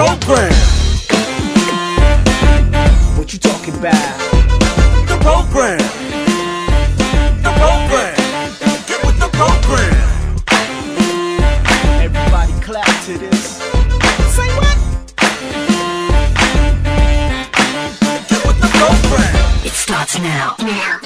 program. What you talking about? The program. The program. Get with the program. Everybody clap to this. Say what? Get with the program. It starts now. Hello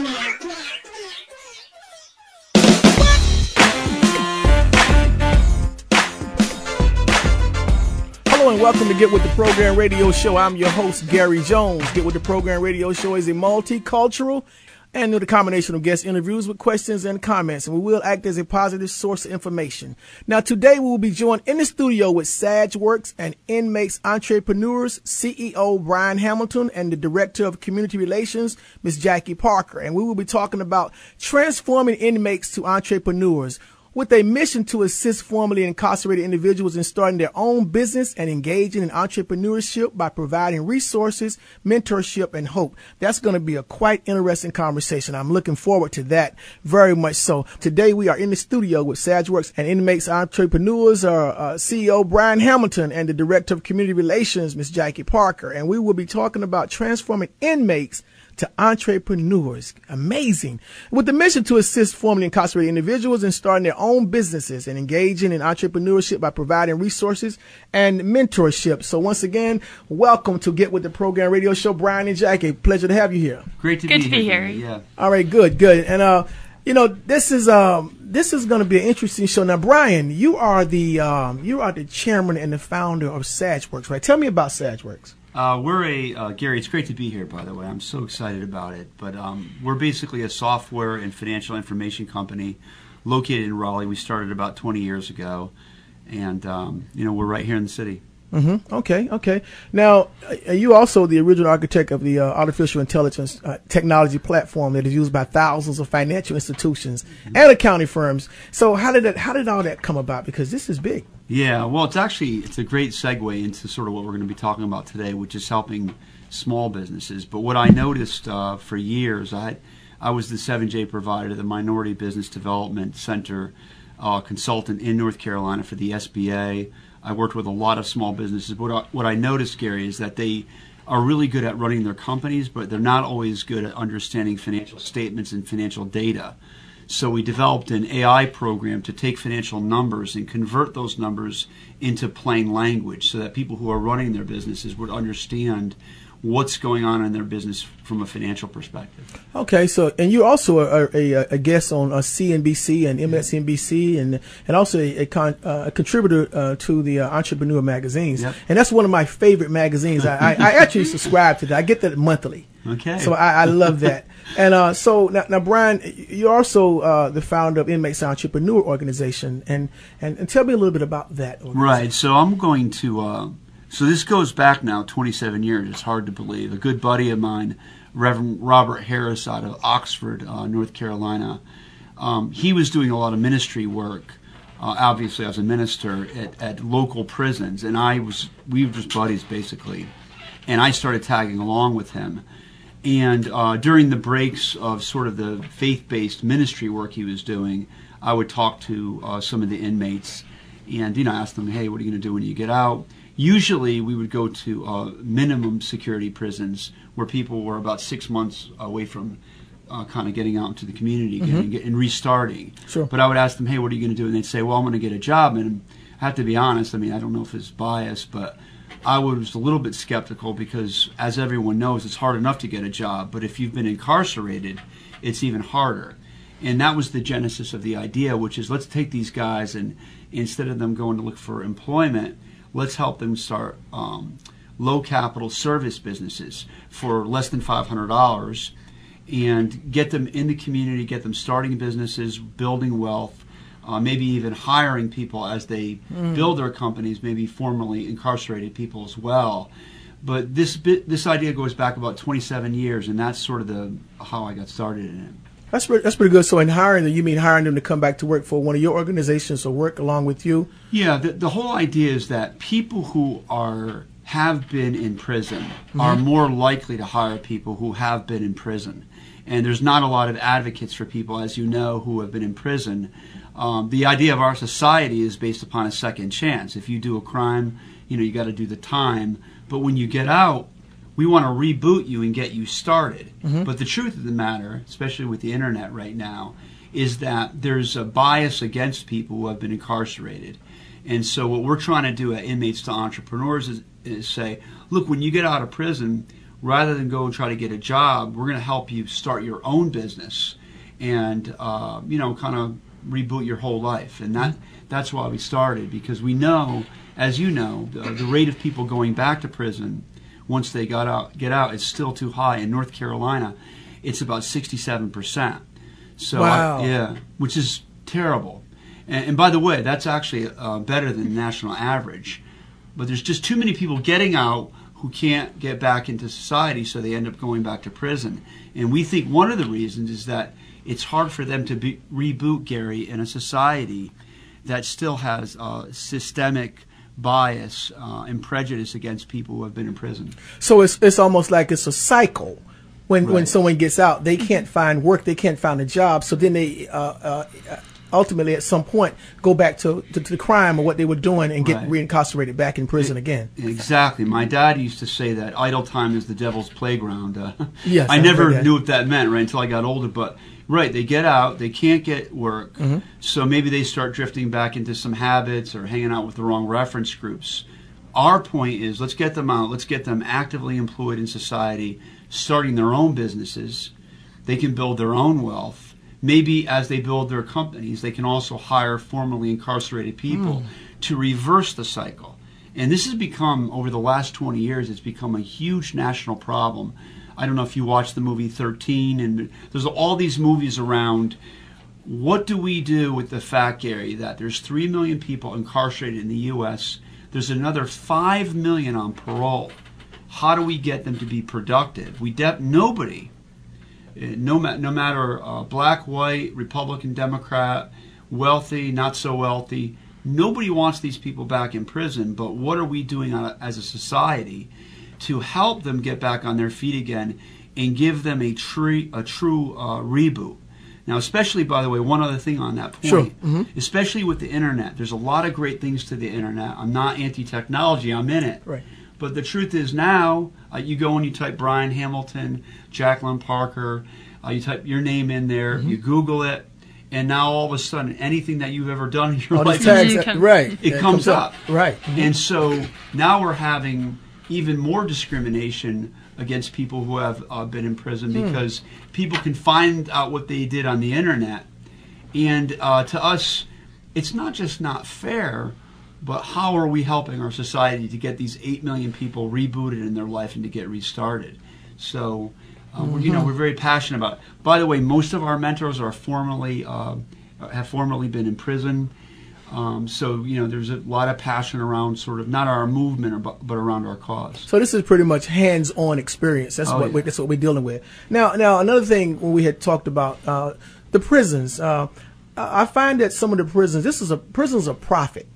welcome to Get With the Program Radio Show. I'm your host, Gary Jones. Get With the Program Radio Show is a multicultural and with a combination of guest interviews with questions and comments, and we will act as a positive source of information. Now, today we will be joined in the studio with SageWorks and Inmates Entrepreneurs CEO Brian Hamilton and the Director of Community Relations, Ms. Jackie Parker, and we will be talking about transforming inmates to entrepreneurs with a mission to assist formerly incarcerated individuals in starting their own business and engaging in entrepreneurship by providing resources, mentorship, and hope. That's going to be a quite interesting conversation. I'm looking forward to that very much so. Today we are in the studio with SageWorks and Inmates Entrepreneurs, uh, uh, CEO Brian Hamilton and the Director of Community Relations, Ms. Jackie Parker, and we will be talking about transforming inmates to entrepreneurs. Amazing. With the mission to assist formerly incarcerated individuals in starting their own businesses and engaging in entrepreneurship by providing resources and mentorship. So once again, welcome to Get With the Program Radio Show. Brian and Jackie, pleasure to have you here. Great to Good be to be here. here. Yeah. All right, good, good. And uh, you know, this is um this is going to be an interesting show. Now, Brian, you are the um you are the chairman and the founder of SageWorks, right? Tell me about SageWorks. Uh, we're a uh, Gary. It's great to be here. By the way, I'm so excited about it. But um, we're basically a software and financial information company located in Raleigh. We started about 20 years ago, and um, you know we're right here in the city. Mm-hmm. Okay, okay. Now, uh, you also the original architect of the uh, artificial intelligence uh, technology platform that is used by thousands of financial institutions and accounting firms. So, how did that? How did all that come about? Because this is big. Yeah, well, it's actually it's a great segue into sort of what we're going to be talking about today, which is helping small businesses. But what I noticed uh, for years, I I was the 7J provider, the Minority Business Development Center uh, consultant in North Carolina for the SBA. I worked with a lot of small businesses. What I, what I noticed, Gary, is that they are really good at running their companies, but they're not always good at understanding financial statements and financial data. So we developed an AI program to take financial numbers and convert those numbers into plain language so that people who are running their businesses would understand what's going on in their business from a financial perspective. Okay, so and you're also a, a, a guest on uh, CNBC and MSNBC, and and also a, a, con, uh, a contributor uh, to the uh, Entrepreneur magazines, Yep. and that's one of my favorite magazines. I, I, I actually subscribe to that. I get that monthly. Okay. So I, I love that. and uh, so now, now, Brian, you're also uh, the founder of Inmates Entrepreneur Organization, and, and and tell me a little bit about that. Right. So I'm going to. Uh, so this goes back now 27 years. It's hard to believe. A good buddy of mine, Reverend Robert Harris, out of Oxford, uh, North Carolina, um, he was doing a lot of ministry work. Uh, obviously, as a minister at, at local prisons, and I was. We were just buddies basically, and I started tagging along with him. And uh, during the breaks of sort of the faith-based ministry work he was doing, I would talk to uh, some of the inmates and you know ask them, "Hey, what are you going to do when you get out?" Usually, we would go to uh, minimum security prisons where people were about six months away from uh, kind of getting out into the community again and, get, and restarting. Sure. But I would ask them, "Hey, what are you going to do?" And they'd say, "Well, I'm going to get a job." And I have to be honest. I mean, I don't know if it's biased, but I was a little bit skeptical because, as everyone knows, it's hard enough to get a job. But if you've been incarcerated, it's even harder. And that was the genesis of the idea, which is let's take these guys and instead of them going to look for employment, let's help them start um, low capital service businesses for less than $500 and get them in the community, get them starting businesses, building wealth, uh, maybe even hiring people as they build their companies, maybe formerly incarcerated people as well. But this bit, this idea goes back about 27 years, and that's sort of the how I got started in it. That's pretty, that's pretty good. So in hiring them, you mean hiring them to come back to work for one of your organizations or work along with you? Yeah, the, the whole idea is that people who are have been in prison are more likely to hire people who have been in prison. and there's not a lot of advocates for people, as you know, who have been in prison. Um, the idea of our society is based upon a second chance. If you do a crime, you know you got to do the time, but when you get out, we want to reboot you and get you started. But the truth of the matter, especially with the internet right now, is that there's a bias against people who have been incarcerated. And so, what we're trying to do at Inmates to Entrepreneurs is, is say, look, when you get out of prison, rather than go and try to get a job, we're going to help you start your own business and, uh, you know, kind of reboot your whole life. And that that's why we started because we know, as you know, the, the rate of people going back to prison once they got out, get out, is still too high. In North Carolina, it's about 67 percent. So Wow. I, yeah, which is terrible. And, and by the way, that's actually uh, better than the national average. But there's just too many people getting out who can't get back into society, so they end up going back to prison. And we think one of the reasons is that it's hard for them to be, reboot Gary in a society that still has uh, systemic bias uh, and prejudice against people who have been in prison. So it's it's almost like it's a cycle. When when someone gets out, they can't find work, they can't find a job, so then they uh, uh, ultimately at some point go back to, to, to the crime or what they were doing and get Right. reincarcerated back in prison again. Exactly. My dad used to say that idle time is the devil's playground. Uh, Yes, I I've never knew what that meant right until I got older. But right, they get out, they can't get work, Mm-hmm. so maybe they start drifting back into some habits or hanging out with the wrong reference groups. Our point is let's get them out, let's get them actively employed in society, starting their own businesses. They can build their own wealth. Maybe as they build their companies, they can also hire formerly incarcerated people to reverse the cycle. And this has become, over the last 20 years, it's become a huge national problem. I don't know if you watched the movie 13, and there's all these movies around what do we do with the fact, Gary, that there's 3 million people incarcerated in the U.S., there's another 5 million on parole. How do we get them to be productive? We de- Nobody, uh, no, ma- no matter uh, black, white, Republican, Democrat, wealthy, not so wealthy, nobody wants these people back in prison. But what are we doing as a society to help them get back on their feet again and give them a true, a true uh, reboot? Now, especially by the way, one other thing on that point, Sure. Mhm. especially with the internet, there's a lot of great things to the internet. I'm not anti-technology. I'm in it. Right. But the truth is now, uh, you go and you type Brian Hamilton, Jacqueline Parker, uh, you type your name in there, Mm-hmm. you Google it, and now all of a sudden, anything that you've ever done in your All life, these tags, that- right? it that comes up. right? And so now we're having even more discrimination against people who have uh, been in prison Hmm. because people can find out what they did on the internet. And uh, to us, it's not just not fair, but how are we helping our society to get these 8 million people rebooted in their life and to get restarted? So, uh, we're, you Mm-hmm. know, we're very passionate about. By the way, most of our mentors are formerly uh, have formerly been in prison. Um, so you know, there's a lot of passion around sort of not our movement, but, but around our cause. So this is pretty much hands-on experience. That's Oh, what yeah. we, that's what we're dealing with. Now, now another thing when we had talked about uh, the prisons, uh, I I find that some of the prisons, this is a prisons a profit.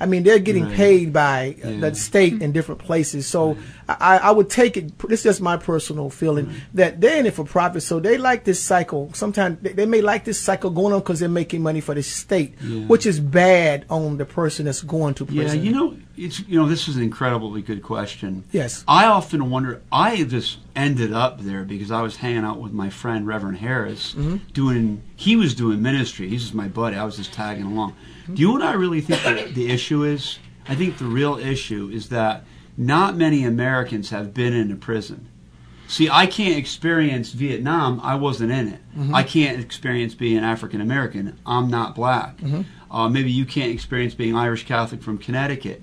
I mean, they're getting Right. paid by uh, Yeah. the state in different places. So I, I would take it. This is just my personal feeling that they're in it for profit. So they like this cycle. Sometimes they, they may like this cycle going on because they're making money for the state, Yeah. which is bad on the person that's going to prison. Yeah, you know, it's you know, this is an incredibly good question. Yes. I often wonder. I just ended up there because I was hanging out with my friend Reverend Harris, doing. He was doing ministry. He's just my buddy. I was just tagging along. Do you know what I really think the, the issue is? I think the real issue is that not many Americans have been in a prison. See, I can't experience Vietnam. I wasn't in it. Mm-hmm. I can't experience being African American. I'm not black. Mm-hmm. Uh, maybe you can't experience being Irish Catholic from Connecticut.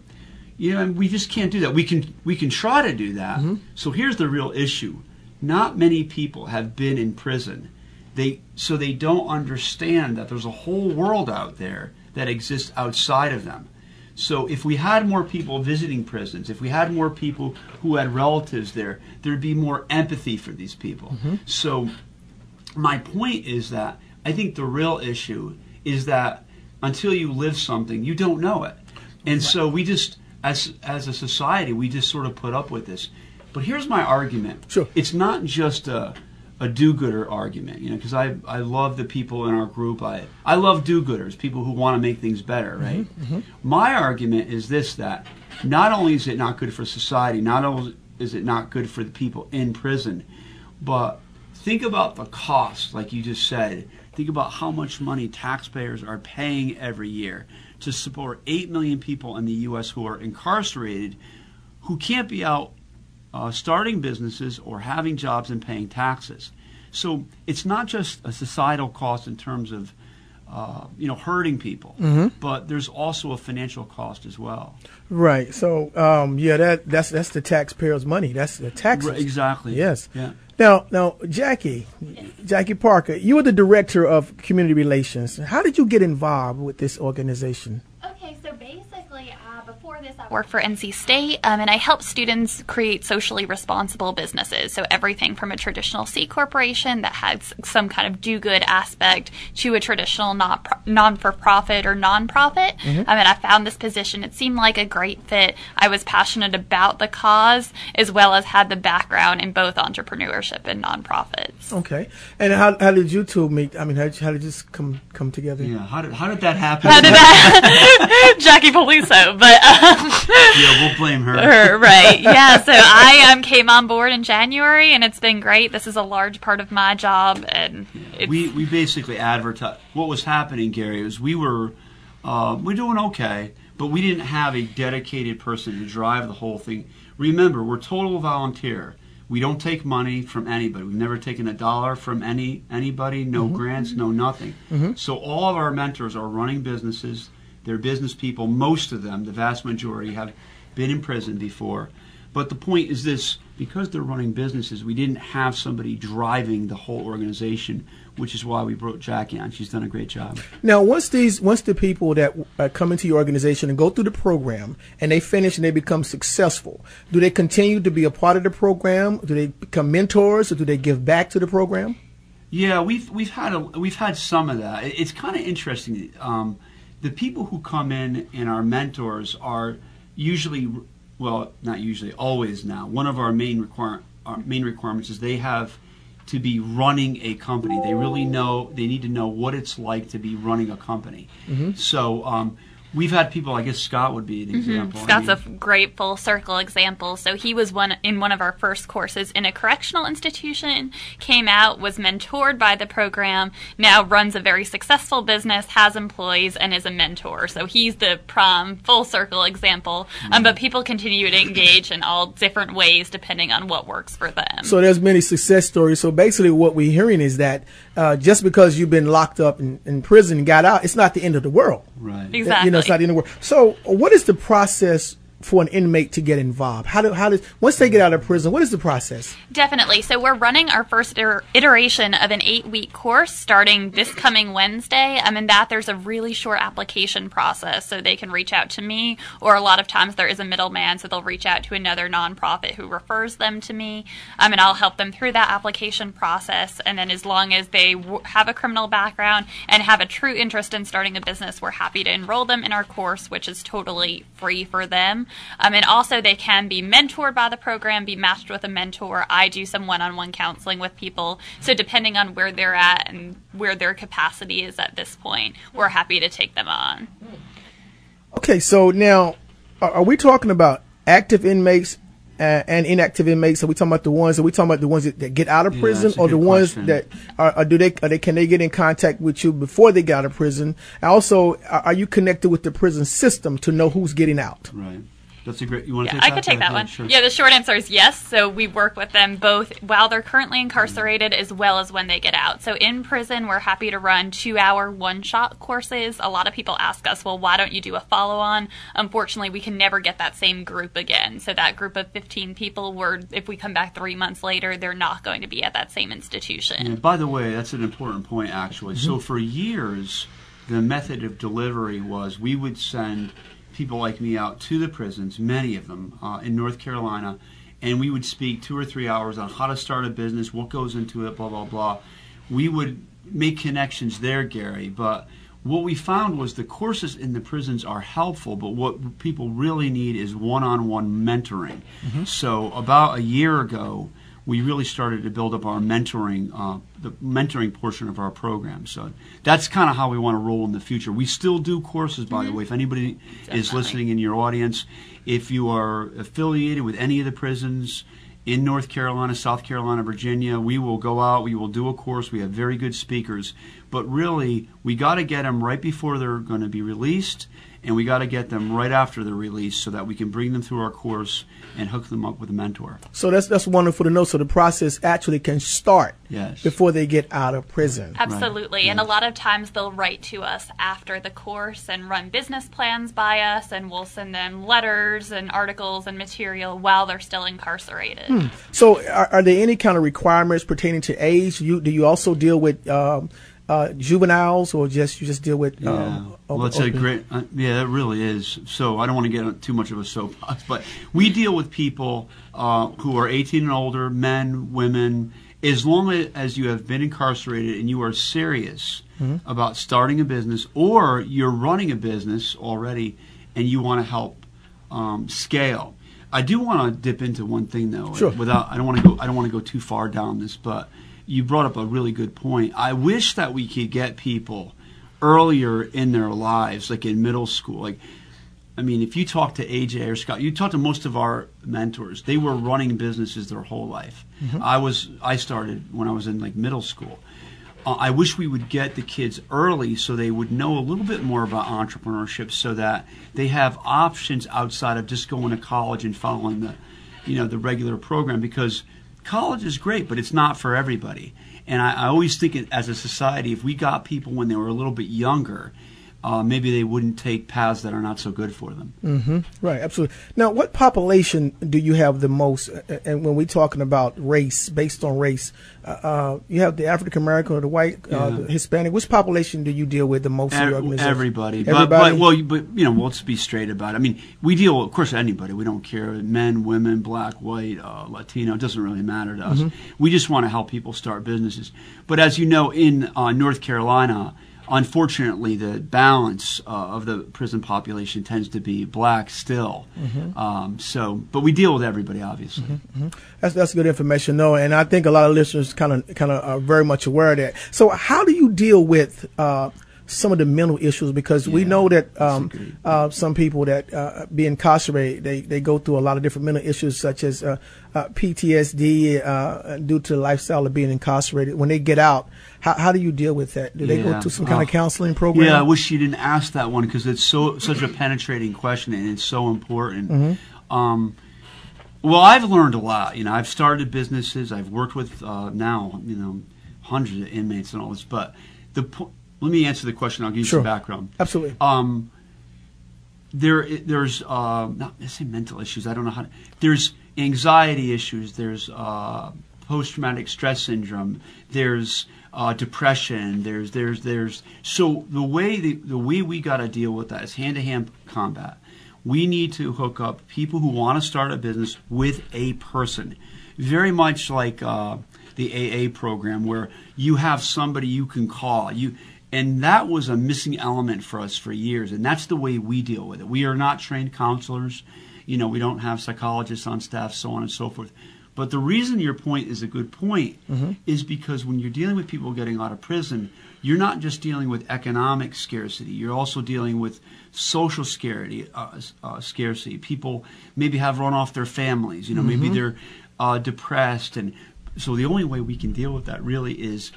You know, and we just can't do that. We can we can try to do that. Mm-hmm. So here's the real issue: not many people have been in prison. They so they don't understand that there's a whole world out there that exists outside of them. So if we had more people visiting prisons, if we had more people who had relatives there, there'd be more empathy for these people. Mm-hmm. So my point is that I think the real issue is that until you live something, you don't know it. And so we just as as a society, we just sort of put up with this. But here's my argument. Sure. It's not just a a do-gooder argument, you know, because I I love the people in our group. I I love do-gooders, people who want to make things better, mm-hmm, right? Mm-hmm. My argument is this: that not only is it not good for society, not only is it not good for the people in prison, but think about the cost, like you just said. Think about how much money taxpayers are paying every year to support 8 million people in the U.S. who are incarcerated who can't be out uh, starting businesses or having jobs and paying taxes. So it's not just a societal cost in terms of uh, you know hurting people, but there's also a financial cost as well. Right. So, um, yeah, that that's that's the taxpayers' money. That's the taxes. Right, exactly. Yes. Yeah. Now, now, Jackie, Jackie Parker, you were the director of community relations. How did you get involved with this organization? Okay, so basically, before this, I work for NC State, um, and I help students create socially responsible businesses. So everything from a traditional C corporation that has some kind of do-good aspect to a traditional not non-for-profit or non-profit. Um, and I found this position; it seemed like a great fit. I was passionate about the cause as well as had the background in both entrepreneurship and nonprofits. Okay. And how, how did you two meet? I mean, how, did- how did this come come together? Yeah. How did how did that happen? How did that, Jackie Peluso? But um, yeah, we'll blame her. Her, right. Yeah. So I um, came on board in January, and it's been great. This is a large part of my job, and it's, we we basically advertised what was happening, Gary. Was we were uh, we're doing okay, but we didn't have a dedicated person to drive the whole thing. Remember, we're total volunteer. We don't take money from anybody. We've never taken a dollar from any anybody. No grants, no nothing. So all of our mentors are running businesses. They're business people. Most of them, the vast majority, have been in prison before. But the point is this: because they're running businesses, we didn't have somebody driving the whole organization, which is why we brought Jackie on. She's done a great job. Now, once these, once the people that uh, come into your organization and go through the program and they finish and they become successful, do they continue to be a part of the program? Do they become mentors, or do they give back to the program? Yeah, we've we've had a we've had some of that. It's kind of interesting. Um, the people who come in and our mentors are usually, well, not usually, always now. One of our main require our main requirements is they have to be running a company. They really know they need to know what it's like to be running a company. So um, we've had people. I guess Scott would be an example. I Scott's a mean- great full circle example. So he was one in one of our first courses in a correctional institution. Came out, was mentored by the program. Now runs a very successful business, has employees, and is a mentor. So he's the prom full circle example. Um, but people continue to engage in all different ways depending on what works for them. So there's many success stories. So basically, what we're hearing is that uh, just because you've been locked up in, in prison and got out, it's not the end of the world. right. exactly. You know, it's not the end of the world. So, what is the process for an inmate to get involved? How do how does once they get out of prison? What is the process? Definitely. So we're running our first iteration of an eight-week course starting this coming Wednesday. Um, in that there's a really short application process, so they can reach out to me, or a lot of times there is a middleman, so they'll reach out to another nonprofit who refers them to me, um, and I'll help them through that application process. And then as long as they w- have a criminal background and have a true interest in starting a business, we're happy to enroll them in our course, which is totally free for them. Um, and also, they can be mentored by the program, be matched with a mentor. I do some one on one counseling with people. So, depending on where they're at and where their capacity is at this point, we're happy to take them on. Okay, so now are, are we talking about active inmates uh, and inactive inmates? Are we talking about the ones? Are we talking about the ones that, that get out of prison, that's a or the good ones question. that are, are do they are they can they get in contact with you before they get out of prison? Also, are, are you connected with the prison system to know who's getting out? Right. That's a great. You want to Yeah, take I that? could take that Yeah, one. sure. Yeah, the short answer is yes. So we work with them both while they're currently incarcerated as well as when they get out. So in prison, we're happy to run two hour one shot courses. A lot of people ask us, well, why don't you do a follow on? Unfortunately, we can never get that same group again. So that group of 15 people, were, if we come back three months later, they're not going to be at that same institution. And by the way, that's an important point, actually. So mm-hmm. for years, the method of delivery was we would send people like me out to the prisons, many of them uh, in North Carolina, and we would speak two or three hours on how to start a business, what goes into it, blah blah blah. We would make connections there, Gary, but. What we found was the courses in the prisons are helpful, but what people really need is one-on-one mentoring. So about a year ago, we really started to build up our mentoring, uh, the mentoring portion of our program. So that's kind of how we want to roll in the future. We still do courses, by the way. If anybody is listening in your audience, if you are affiliated with any of the prisons in North Carolina, South Carolina, Virginia, we will go out, we will do a course. We have very good speakers, but really, we got to get them right before they're going to be released, and we got to get them right after they're so that we can bring them through our course and hook them up with a mentor. So that's that's wonderful to know. So the process actually can start Yes. before they get out of prison. Absolutely. And a lot of times they'll write to us after the course and run business plans by us, and we'll send them letters and articles and material while they're still incarcerated. So are, are there any kind of requirements pertaining to age? You do you also deal with um, uh, juveniles, or just you just deal with? Yeah. Um, well, it's a great. Uh, yeah, that really is. So I don't want to get too much of a soapbox, but we deal with people uh, who are 18 and older, men, women. As long as you have been incarcerated and you are serious about starting a business, or you're running a business already, and you want to help um, scale. I do want to dip into one thing though. Sure. Without, I don't want to go. I don't want to go too far down this, but you brought up a really good point. I wish that we could get people earlier in their lives, like in middle school. Like, I mean, if you talk to AJ or Scott, you talk to most of our mentors. They were running businesses their whole life. I was. I started when I was in like middle school. Uh, I wish we would get the kids early so they would know a little bit more about entrepreneurship, so that they have options outside of just going to college and following the, you know, the regular program. Because college is great, but it's not for everybody. And I, I always think, it, as a society, if we got people when they were a little bit younger, uh, maybe they wouldn't take paths that are not so good for them. Right, absolutely. Now, what population do you have the most? uh, And when we're talking about race, based on race, uh, uh, you have the African American or the white, uh, the Hispanic. Which population do you deal with the most? your organization? Everybody, but, Everybody. but well, you- but you know, well, let's be straight about it. I mean, we deal, of course, anybody. We don't care, men, women, black, white, uh, Latino. It doesn't really matter to us. Mm-hmm. We just want to help people start businesses. But as you know, in uh, North Carolina, unfortunately, the balance uh, of the prison population tends to be black still. Mm-hmm. Um, so, but we deal with everybody, obviously. That's that's good information, no, and I think a lot of listeners kind of kind of are very much aware of that. So, how do you deal with uh, some of the mental issues? Because we know that um, uh, some people that uh, be incarcerated, they they go through a lot of different mental issues, such as uh, uh, PTSD uh, due to the lifestyle of being incarcerated. When they get out, how how do you deal with that? Do they go to some kind of Uh, counseling program? Yeah, I wish you didn't ask that one because it's so such a penetrating question and it's so important. Um, well, I've learned a lot. You know, I've started businesses. I've worked with uh, now you know hundreds of inmates and all this. But the po- let me answer the question. I'll give you Sure. some background. Absolutely. Um, there, there's uh, not let's say mental issues. I don't know how. To, there's anxiety issues. There's uh, post-traumatic stress syndrome. There's uh, depression. There's there's there's so the way the, the way we got to deal with that is hand-to-hand combat. We need to hook up people who want to start a business with a person, very much like uh, the AA program, where you have somebody you can call. You and that was a missing element for us for years, and that's the way we deal with it. We are not trained counselors. You know, we don't have psychologists on staff, so on and so forth. But the reason your point is a good point is because when you're dealing with people getting out of prison, you're not just dealing with economic scarcity. You're also dealing with social scarcity. Uh, uh, scarcity. People maybe have run off their families. You know, maybe they're uh, depressed, and so the only way we can deal with that really is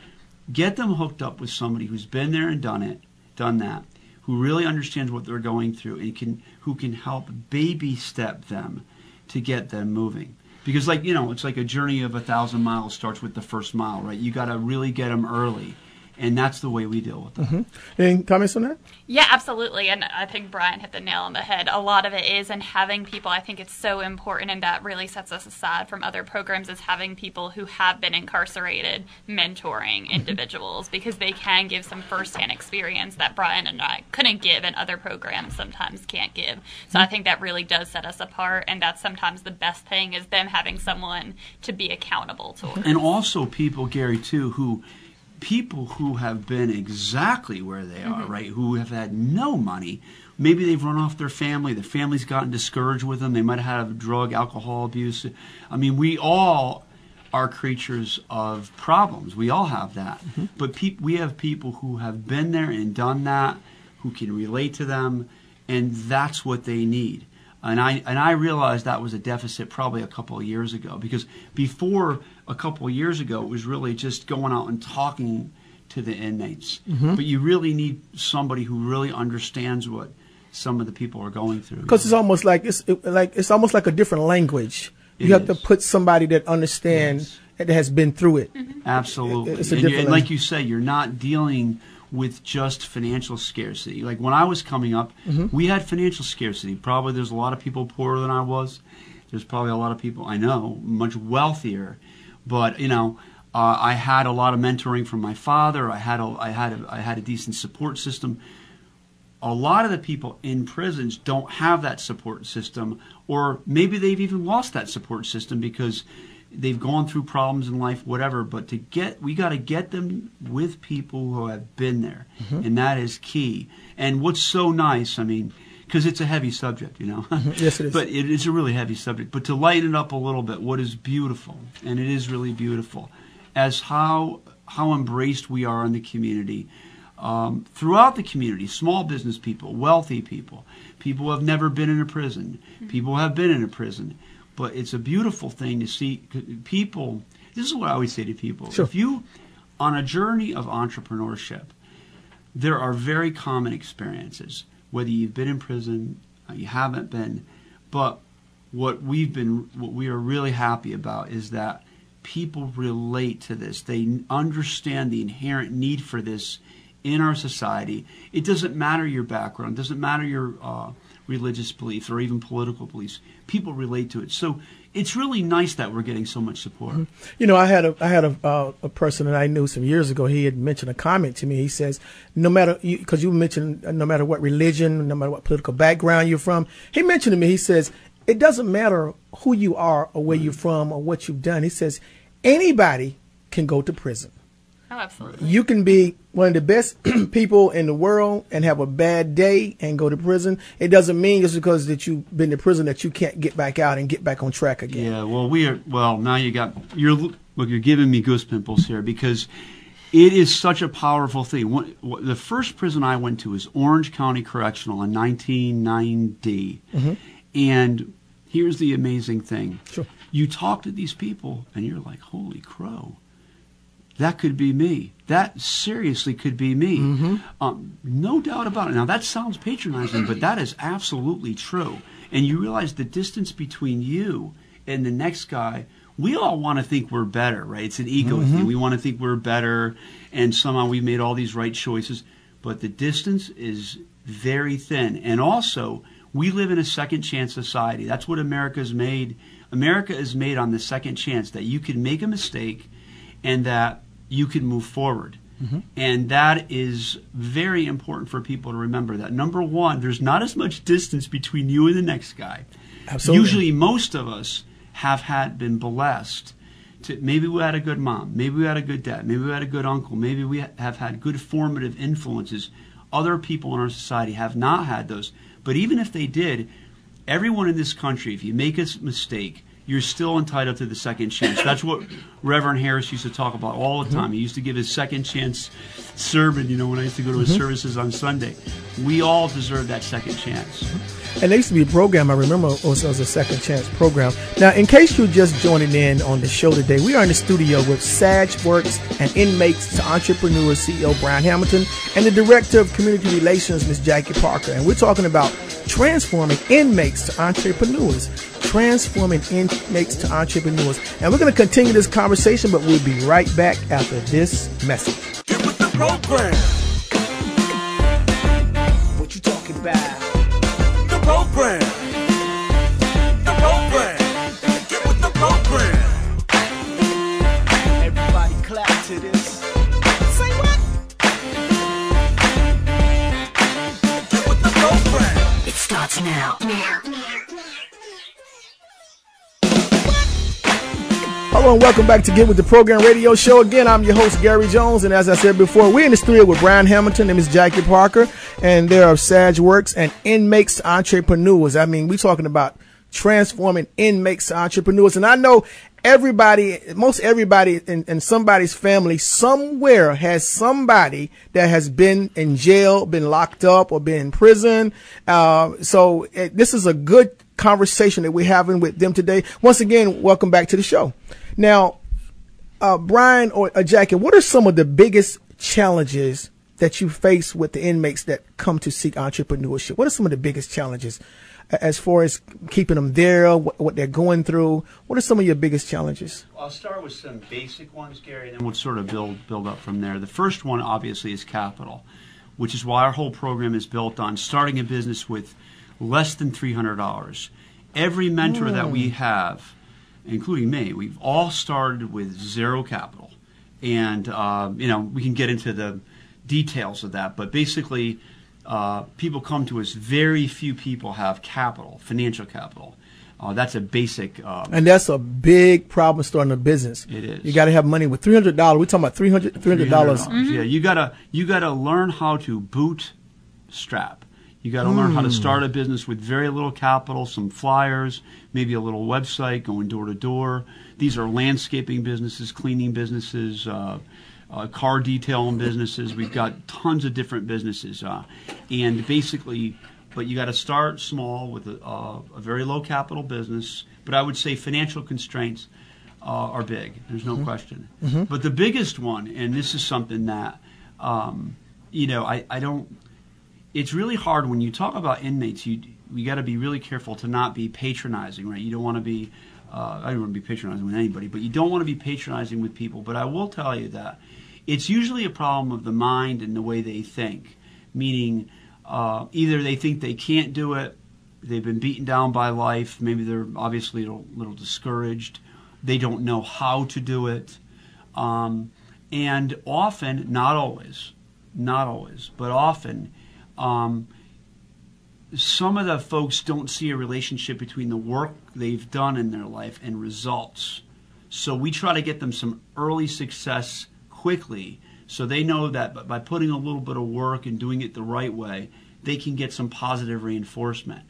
get them hooked up with somebody who's been there and done it, done that, who really understands what they're going through, and can who can help baby step them to get them moving. Because, like you know, it's like a journey of a thousand miles starts with the first mile, right? You got to really get them early, and that's the way we deal with them. Mm-hmm. Any comments on that? Yeah, absolutely. And I think Brian hit the nail on the head. A lot of it is, and having people, I think it's so important, and that really sets us aside from other programs, is having people who have been incarcerated mentoring mm-hmm. individuals because they can give some firsthand experience that Brian and I couldn't give and other programs sometimes can't give. So I mm-hmm. think that really does set us apart, and that's sometimes the best thing is them having someone to be accountable to. and also people, Gary, too, who people who have been exactly where they are, right? Who have had no money. Maybe they've run off their family. Their family's gotten discouraged with them. They might have had drug, alcohol abuse. I mean, we all are creatures of problems. We all have that. Mm-hmm. But peop we have people who have been there and done that, who can relate to them, and that's what they need. And I and I realized that was a deficit probably a couple of years ago because before a couple of years ago it was really just going out and talking to the inmates. Mm-hmm. But you really need somebody who really understands what some of the people are going through. Because it's almost like it's it, like it's almost like a different language. It you have is. to put somebody that understands that has been through it. Absolutely. It's a and, you- different and like you say, you're not dealing with just financial scarcity. Like when I was coming up, Mm-hmm. we had financial scarcity. Probably there's a lot of people poorer than I was. There's probably a lot of people I know much wealthier. But, you know, uh, I had a lot of mentoring from my father. I had a, I had a, I had a decent support system a lot of the people in prisons don't have that support system, or maybe they've even lost that support system because they've gone through problems in life, whatever. But to get, we got to get them with people who have been there, and that is key. And what's so nice, I mean, because it's a heavy subject, you know. Yes, it is. But it is a really heavy subject. But to lighten it up a little bit, what is beautiful, and it is really beautiful, as how how embraced we are in the community um, throughout the community small business people, wealthy people, people who have never been in a prison, people who have been in a prison. But it's a beautiful thing to see people. This is what I always say to people. Sure. If you, on a journey of entrepreneurship, there are very common experiences, whether you've been in prison, uh, you haven't been. But what we've been, what we are really happy about is that people relate to this. They understand the inherent need for this in our society. It doesn't matter your background, doesn't matter your uh, religious beliefs or even political beliefs. People relate to it. So it's really nice that we're getting so much support. You know, I had a I had a uh, a person that I knew some years ago. He had mentioned a comment to me. He says, no matter because you, mentioned uh, no matter what religion, no matter what political background you're from. He mentioned to me. He says it doesn't matter who you are or where you're from or what you've done. He says anybody can go to prison. Oh, absolutely. You can be one of the best people in the world and have a bad day and go to prison. It doesn't mean just because that you've been to prison that you can't get back out and get back on track again. Yeah, well, we are. Well, now you got you're look. You're giving me goose pimples here because it is such a powerful thing. What, what, the first prison I went to was Orange County Correctional in 1990, mm-hmm. and here's the amazing thing: Sure. you talk to these people, and you're like, "Holy crow!" That could be me. That seriously could be me. Um, no doubt about it. Now, that sounds patronizing, but that is absolutely true. And you realize the distance between you and the next guy, we all want to think we're better, right? It's an ego thing. We want to think we're better, and somehow we've made all these right choices. But the distance is very thin. And also, we live in a second chance society. That's what America America's made. America is made on the second chance that you can make a mistake and that you can move forward. Mm-hmm. And that is very important for people to remember that number one, there's not as much distance between you and the next guy. Absolutely. Usually, most of us have had been blessed. To, maybe we had a good mom, maybe we had a good dad, maybe we had a good uncle, maybe we have had good formative influences. Other people in our society have not had those. But even if they did, everyone in this country, if you make a mistake, you're still entitled to the second chance. That's what Reverend Harris used to talk about all the time. He used to give his second chance sermon, you know, when I used to go to his mm-hmm. services on Sunday. We all deserve that second chance. And there used to be a program I remember it was, it was a second chance program. Now, in case you're just joining in on the show today, we are in the studio with Sag Works and Inmates to Entrepreneurs CEO Brian Hamilton and the Director of Community Relations, Ms. Jackie Parker. And we're talking about transforming inmates to entrepreneurs. Transforming inmates to entrepreneurs. And we're going to continue this conversation, but we'll be right back after this message. Get with the program. Hello and welcome back to Get With The Program Radio Show. Again, I'm your host, Gary Jones. And as I said before, we're in the studio with Brian Hamilton and Ms. Jackie Parker. And they're of SageWorks and Inmates Entrepreneurs. I mean, we're talking about transforming inmates entrepreneurs. And I know everybody, most everybody in, in somebody's family somewhere has somebody that has been in jail, been locked up, or been in prison. Uh, so uh, this is a good conversation that we're having with them today. Once again, welcome back to the show. Now, uh, Brian or uh, Jackie, what are some of the biggest challenges that you face with the inmates that come to seek entrepreneurship? What are some of the biggest challenges as far as keeping them there, what, what they're going through? What are some of your biggest challenges? I'll start with some basic ones, Gary, and then we'll sort of build build up from there. The first one, obviously, is capital, which is why our whole program is built on starting a business with less than three hundred dollars. Every mentor that we have, including me, we've all started with zero capital, and uh, you know we can get into the details of that, but basically. Uh, people come to us. Very few people have capital, financial capital. Uh, that's a basic um, And that's a big problem starting a business. It is. You got to have money with three hundred dollars. We're talking about three hundred dollars. Yeah, you gotta you gotta learn how to bootstrap. You gotta learn how to start a business with very little capital, some flyers, maybe a little website, going door to door. These are landscaping businesses, cleaning businesses, uh, uh, car detailing businesses. We've got tons of different businesses, uh, and basically, but you got to start small with a, uh, a very low capital business. But I would say financial constraints uh, are big. There's no question. But the biggest one, and this is something that, um, you know, I, I don't. It's really hard when you talk about inmates. You you got to be really careful to not be patronizing, right? You don't want to be. Uh, I don't want to be patronizing with anybody, but you don't want to be patronizing with people. But I will tell you that it's usually a problem of the mind and the way they think. Meaning, uh, either they think they can't do it, they've been beaten down by life, maybe they're obviously a little, little discouraged, they don't know how to do it. Um, and often, not always, not always, but often, um, some of the folks don't see a relationship between the work they've done in their life and results. So we try to get them some early success quickly so they know that by putting a little bit of work and doing it the right way, they can get some positive reinforcement.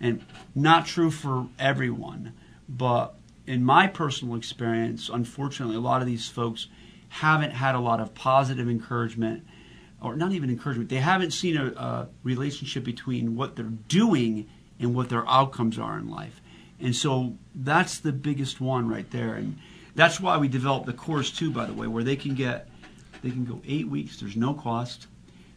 And not true for everyone, but in my personal experience, unfortunately, a lot of these folks haven't had a lot of positive encouragement or not even encouragement. They haven't seen a, a relationship between what they're doing and what their outcomes are in life. And so that's the biggest one right there. And that's why we developed the course too, by the way, where they can get they can go eight weeks. There's no cost.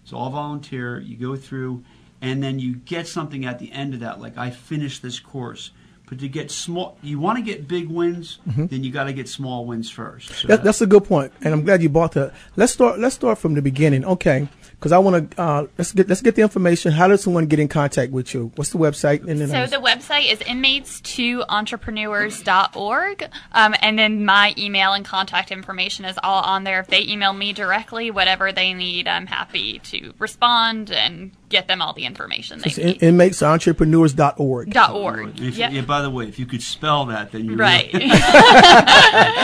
It's all volunteer. You go through, and then you get something at the end of that. Like I finished this course. But to get small, you want to get big wins, then you got to get small wins first. So That, that's a good point, and I'm glad you brought that. Let's start. Let's start from the beginning, okay? Because I want to uh, let's get let's get the information. How does someone get in contact with you? What's the website? And then So the website is inmates2entrepreneurs.org. Um, and then my email and contact information is all on there. If they email me directly, whatever they need, I'm happy to respond and get them all the information they it's in, need. inmatesentrepreneurs.org. Dot org. If, Yep. yeah, by the way, if you could spell that, then you Right. really,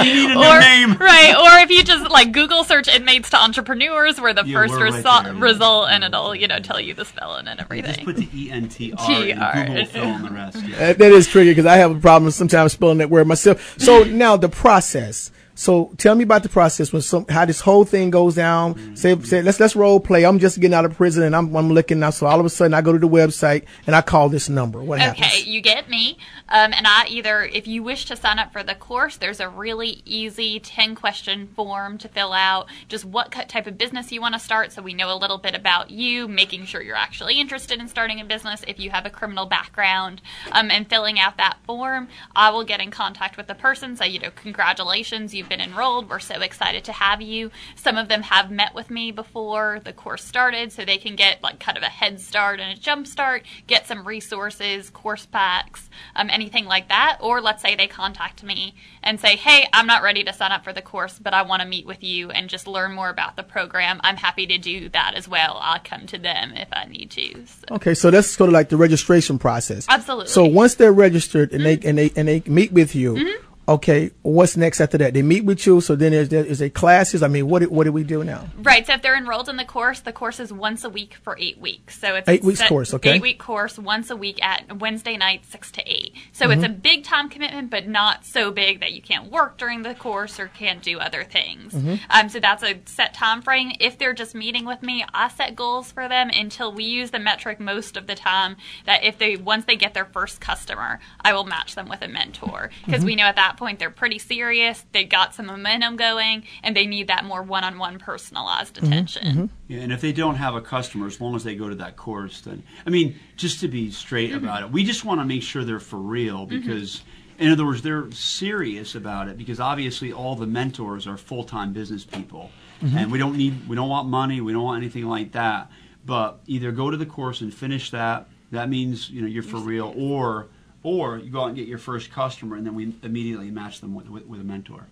you need a new or, name. right. Or if you just like Google search inmates to entrepreneurs, we're the Yeah, first we're right result, there, result, and it'll you know tell you the spelling and Just everything. put the E N T R T and R. Google will fill in the rest. Yeah. That, that is tricky because I have a problem sometimes spelling that word myself. So now the process. So tell me about the process when some how this whole thing goes down. Say, say let's let's role play. I'm just getting out of prison and I'm I'm looking now. So all of a sudden I go to the website and I call this number. What Okay, happens? Okay, you get me. Um, and I either, if you wish to sign up for the course, there's a really easy 10 question form to fill out. Just what type of business you want to start so we know a little bit about you, making sure you're actually interested in starting a business if you have a criminal background. Um, and filling out that form, I will get in contact with the person, say, you know, congratulations, you've been enrolled. We're so excited to have you. Some of them have met with me before the course started, so they can get like kind of a head start and a jump start, get some resources, course packs, um, anything like that. Or let's say they contact me and say, hey, I'm not ready to sign up for the course, but I want to meet with you and just learn more about the program. I'm happy to do that as well. I'll come to them if I need to. So. Okay, so that's sort of like the registration process. Absolutely. So once they're registered and they and they and they meet with you, Okay, what's next after that? They meet with you, so then there's there is a classes. I mean, what do- what do we do now? Right. So if they're enrolled in the course, the course is once a week for eight weeks. So it's Eight a weeks course, okay. Eight week course once a week at Wednesday night, six to eight. So it's a Mm-hmm. big time commitment, but not so big that you can't work during the course or can't do other things. Mm-hmm. Um, so that's a set time frame. If they're just meeting with me, I set goals for them until we use the metric most of the time that if they once they get their first customer, I will match them with a mentor because Mm-hmm. we know at that point they're pretty serious. They got some momentum going, and they need that more one-on-one personalized Mm-hmm. attention. Mm-hmm. Yeah, and if they don't have a customer, as long as they go to that course, then I mean, just to be straight mm-hmm. about it, we just want to make sure they're for real mm-hmm. because, in other words, they're serious about it because obviously all the mentors are full time business people, and we don't need we don't want money, we don't want anything like that. But either go to the course and finish that. That means you know you're for real, or or you go out and get your first customer, and then we immediately match them with, with, with a mentor.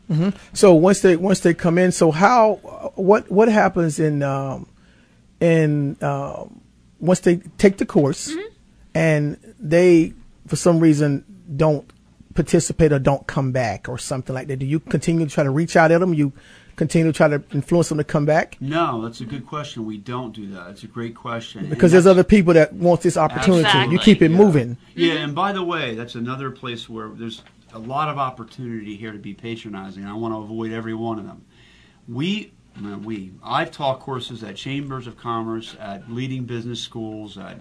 So once they once they come in, so how what what happens in um, in um, once they take the course and they for some reason don't participate or don't come back or something like that? Do you continue to try to reach out at them? You continue to try to influence them to come back No, that's a good question. We don't do that. It's a great question And because there's other people that want this opportunity. You keep it Yeah. moving. Yeah, and by the way, that's another place where there's a lot of opportunity here to be patronizing. I want to avoid every one of them. We, well, we, I've taught courses at chambers of commerce, at leading business schools, at,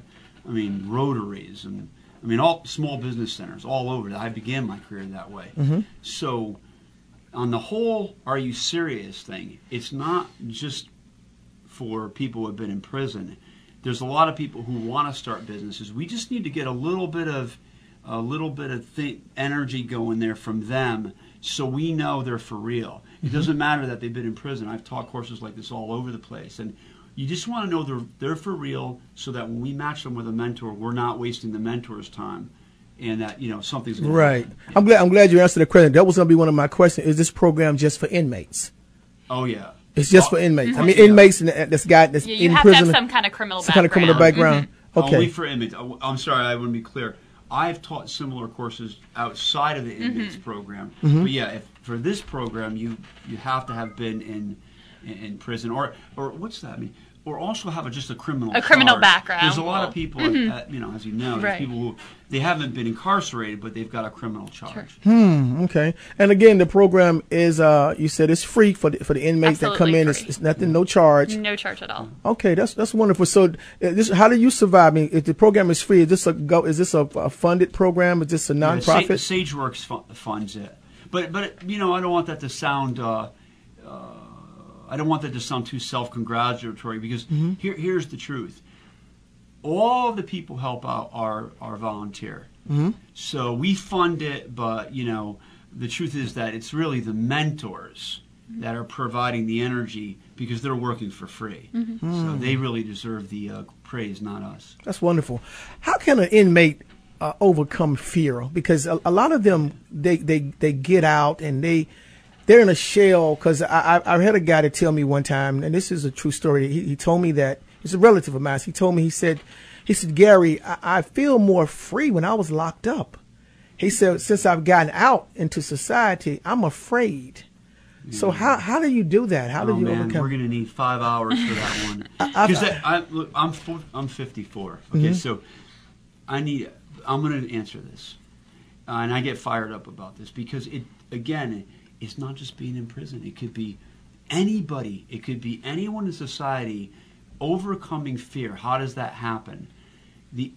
I mean, Rotaries, and I mean, all small business centers all over. I began my career that way. Mm-hmm. So, on the whole, are you serious thing? It's not just for people who have been in prison. There's a lot of people who want to start businesses. We just need to get a little bit of a little bit of th- energy going there from them so we know they're for real. It mm-hmm. doesn't matter that they've been in prison. I've taught courses like this all over the place and you just want to know they're they're for real so that when we match them with a mentor, we're not wasting the mentor's time and that, you know, something's going to Right. happen. I'm glad. I'm glad you answered the question. That was going to be one of my questions. Is this program just for inmates? Oh yeah. It's just for oh, inmates. I oh, mean, Yeah. inmates and uh, this guy that's Yeah, you in have prison. to have some kind of criminal some kind of criminal background. Mm-hmm. Only Okay. for inmates. I- I'm sorry, I want to be clear. I've taught similar courses outside of the mm-hmm. inmates program, Mm-hmm. but yeah, if, for this program, you you have to have been in in, in prison or or what's that mean? Or also have a, just a criminal A criminal charge. background. There's a lot of Well, people, at, you know, as you know, there's Right. people who they haven't been incarcerated, but they've got a criminal charge. Okay. And again, the program is uh you said it's free for the, for the inmates that come Absolutely in. It's, it's nothing, no charge. No charge at all. Okay, that's that's wonderful. So, uh, this how do you survive? I mean, if the program is free, is this a go? Is this a, a funded program? Is this a Yeah, nonprofit? Sa- SageWorks fu- funds it, but but you know I don't want that to sound. Uh, uh, I don't want that to sound too self-congratulatory because Mm-hmm. here here's the truth. All the people help out are are volunteer. Mm-hmm. So we fund it, but you know the truth is that it's really the mentors that are providing the energy because they're working for free. So they really deserve the uh, praise, not us. That's wonderful. How can an inmate uh, overcome fear? Because a, a lot of them they, they they get out and they they're in a shell. Because I, I I had a guy to tell me one time, and this is a true story. He, he told me that it's a relative of mine. He told me he said he said Gary, I, I feel more free when I was locked up. He said since I've gotten out into society, I'm afraid. So how how do you do that? How do oh you man, overcome? we're gonna need five hours for that one. Because I, look, I'm four, I'm 54. Okay, Mm-hmm. so I need. I'm gonna answer this, uh, and I get fired up about this because it again, it's not just being in prison. It could be anybody. It could be anyone in society overcoming fear. How does that happen? The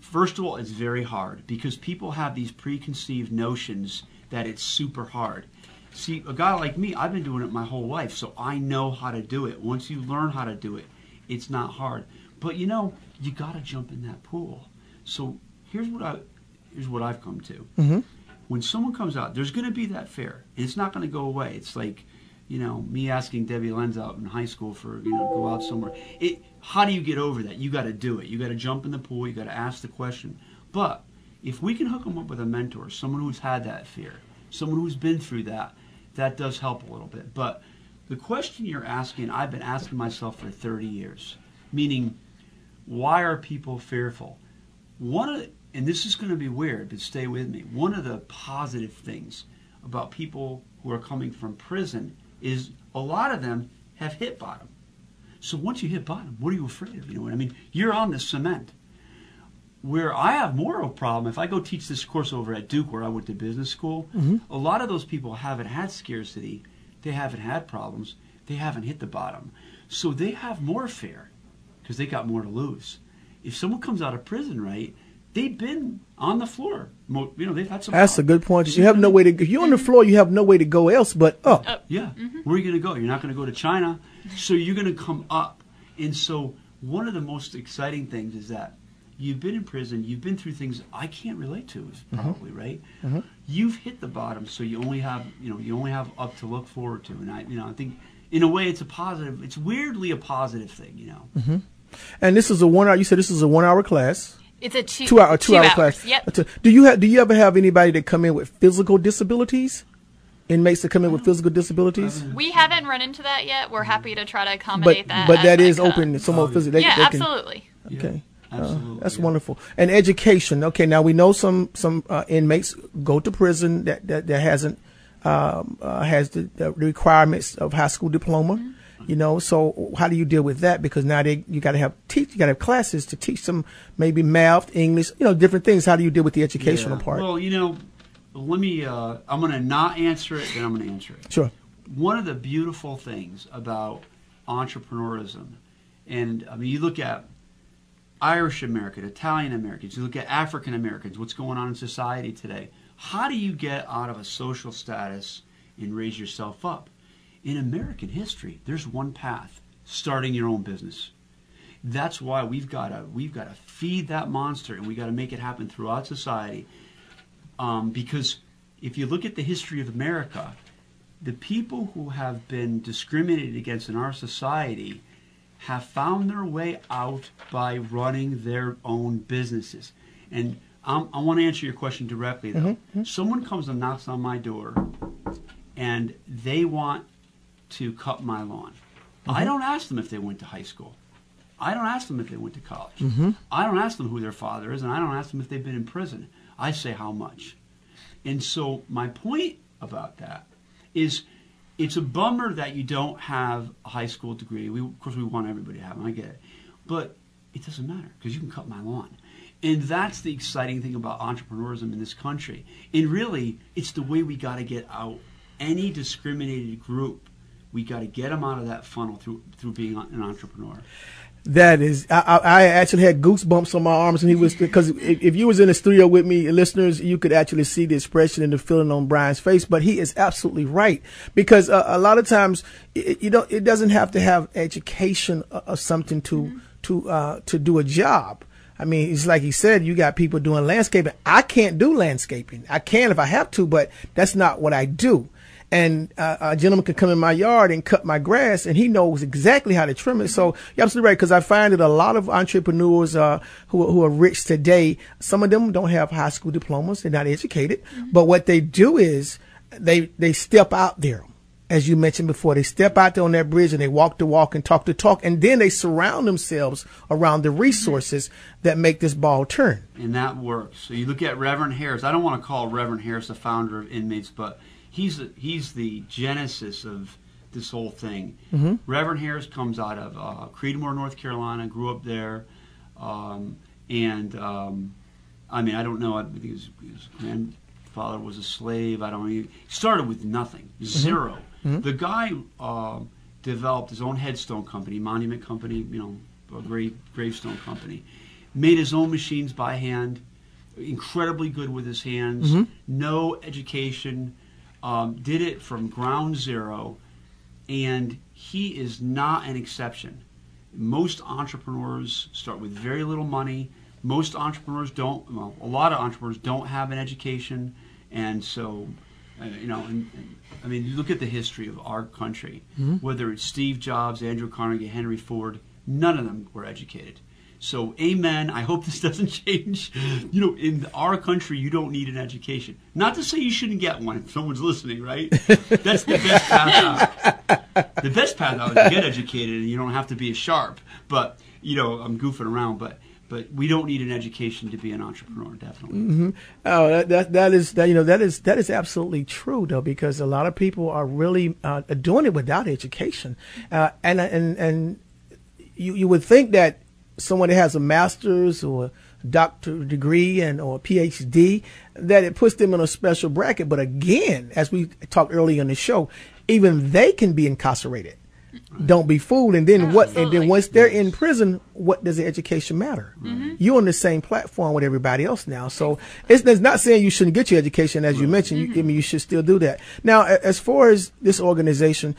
first of all, it's very hard because people have these preconceived notions that it's super hard. See, a guy like me, I've been doing it my whole life, so I know how to do it. Once you learn how to do it, it's not hard. But you know, you got to jump in that pool. So here's what I here's what I've come to. Mm-hmm. When someone comes out, there's going to be that fear, it's not going to go away. It's like, you know, me asking Debbie Lenz out in high school for you know go out somewhere. It how do you get over that? You got to do it. You got to jump in the pool. You got to ask the question. But if we can hook them up with a mentor, someone who's had that fear, someone who's been through that, that does help a little bit. But the question you're asking, I've been asking myself for 30 years, meaning, why are people fearful? One of the, and this is going to be weird, but stay with me. One of the positive things about people who are coming from prison is a lot of them have hit bottom. So once you hit bottom, what are you afraid of? You know what I mean? You're on the cement. Where I have more of a problem, if I go teach this course over at Duke, where I went to business school, mm-hmm. a lot of those people haven't had scarcity, they haven't had problems, they haven't hit the bottom. So they have more fear because they got more to lose. If someone comes out of prison, right, they've been on the floor. Mo- You know, they've had some. That's a good point. You have no way to. If you're on the floor, you have no way to go else but up. Yeah. Mm-hmm. Where are you going to go? You're not going to go to China. So you're going to come up. And so one of the most exciting things is that you've been in prison, you've been through things I can't relate to, is mm-hmm. probably right. Mm-hmm. You've hit the bottom, so you only have you know you only have up to look forward to, and I you know I think in a way it's a positive. It's weirdly a positive thing, you know. And this is a one hour. You said this is a one hour class. It's a two, Two hour. Two, hour hours. class. Yep. Two- Do you have? Do you ever have anybody that come in with physical disabilities? Inmates that come in with physical disabilities. We haven't run into that yet. We're happy to try to But accommodate that. but that is come. open. Someone Oh, physical. They, yeah, they can, absolutely. Yeah, Okay. Uh, that's yeah. wonderful. And education. Okay, now we know some some uh, inmates go to prison that that, that hasn't um, uh, has the, the requirements of high school diploma. Mm-hmm. You know, so how do you deal with that? Because now they you got to have teach you got to have classes to teach them maybe math, English, you know, different things. How do you deal with the educational Yeah. part? Well, you know, let me. Uh, I'm going to not answer it, then I'm going to answer it. sure. one of the beautiful things about entrepreneurism, and I mean, you look at Irish American, Italian Americans, you look at African Americans, what's going on in society today. How do you get out of a social status and raise yourself up? In American history, there's one path: starting your own business. That's why we've got to we've got to feed that monster, and we got to make it happen throughout society. Um, because if you look at the history of America, the people who have been discriminated against in our society have found their way out by running their own businesses. And um, I want to answer your question directly, though. Someone comes and knocks on my door, and they want to cut my lawn. Mm-hmm. I don't ask them if they went to high school. I don't ask them if they went to college. Mm-hmm. I don't ask them who their father is, and I don't ask them if they've been in prison. I say how much. And so my point about that is it's a bummer that you don't have a high school degree. We, of course, we want everybody to have them. I get it. But it doesn't matter because you can cut my lawn. And that's the exciting thing about entrepreneurism in this country. And really, it's the way we got to get out any discriminated group. We got to get them out of that funnel through through being an entrepreneur. That is, I, I I actually had goosebumps on my arms, and he was because if, you was in the studio with me, listeners, you could actually see the expression and the feeling on Brian's face. But he is absolutely right because uh, a lot of times it, you don't, it doesn't have to have education or, or something to to uh, to do a job. I mean, it's like he said, you got people doing landscaping. I can't do landscaping. I can if I have to, but that's not what I do and uh, a gentleman could come in my yard and cut my grass, and he knows exactly how to trim it. So you're absolutely right, because I find that a lot of entrepreneurs uh, who, who are rich today, some of them don't have high school diplomas, they're not educated, but what they do is they they step out there. As you mentioned before, they step out there on that bridge and they walk the walk and talk the talk, and then they surround themselves around the resources that make this ball turn. and that works. So you look at Reverend Harris. I don't want to call Reverend Harris the founder of Inmates, but he's the, he's the genesis of this whole thing. Reverend Harris comes out of uh, Creedmoor, North Carolina. Grew up there, um, and um, I mean, I don't know. I think his, his grandfather was a slave. I don't know. He started with nothing, 0 The guy uh, developed his own headstone company, monument company. You know, a grave gravestone company. Made his own machines by hand. Incredibly good with his hands. No education. Um, did it from ground zero, and he is not an exception. Most entrepreneurs start with very little money. Most entrepreneurs don't. Well, a lot of entrepreneurs don't have an education, and so, uh, you know, and, and, I mean, you look at the history of our country. Whether it's Steve Jobs, Andrew Carnegie, Henry Ford, none of them were educated. So, amen. I hope this doesn't change. You know, in our country, you don't need an education. Not to say you shouldn't get one if someone's listening, right? That's the best path out. The best path out is to get educated and you don't have to be a sharp. But, you know, I'm goofing around. But but we don't need an education to be an entrepreneur. Definitely. Oh, that, that that is that you know that is that is absolutely true though because a lot of people are really uh, doing it without education, uh, and and and you you would think that someone that has a master's or a doctor degree and or a PhD that it puts them in a special bracket. But again, as we talked earlier in the show, even they can be incarcerated. Don't be fooled. And then what? And then once they're in prison, what does the education matter? Mm-hmm. You're on the same platform with everybody else now. So it's, it's not saying you shouldn't get your education, as you mentioned. You, I mm-hmm. mean, you should still do that. Now, as far as this organization,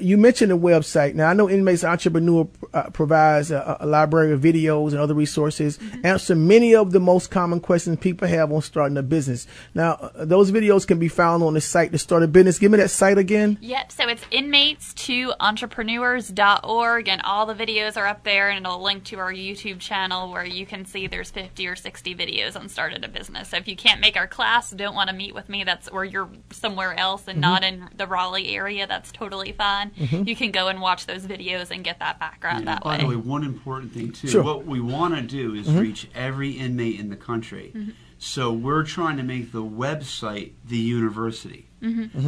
you mentioned the website. Now, I know Inmates Entrepreneur uh, provides a, a library of videos and other resources, answer many of the most common questions people have on starting a business. Now, uh, those videos can be found on the site to start a business. Give me that site again. Yep, so it's inmates to entrepreneurs.org, and all the videos are up there, and it'll link to our YouTube channel where you can see there's 50 or 60 videos on starting a business. So if you can't make our class, don't want to meet with me, that's or you're somewhere else and not in the Raleigh area, that's totally fine. Mm-hmm. You can go and watch those videos and get that background Yeah, that by way. By the way, one important thing too. Sure. What we want to do is mm-hmm. reach every inmate in the country. Mm-hmm. So we're trying to make the website the university.